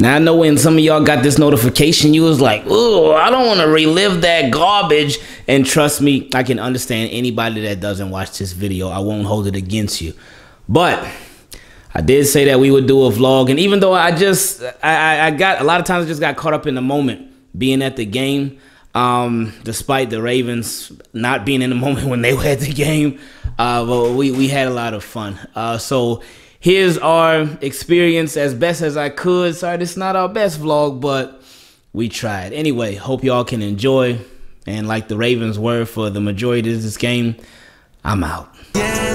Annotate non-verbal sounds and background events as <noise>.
Now I know when some of y'all got this notification, you was like, "Ooh, I don't want to relive that garbage." And trust me, I can understand anybody that doesn't watch this video. I won't hold it against you. But I did say that we would do a vlog, and even though I just I, I got a lot of times I just got caught up in the moment being at the game. Um, despite the Ravens not being in the <laughs> moment when they were at the game, uh, but we we had a lot of fun. Uh, so here's our experience as best as I could. Sorry, this is not our best vlog, but we tried. Anyway, hope y'all can enjoy. And like the Ravens were for the majority of this game, I'm out. Yeah,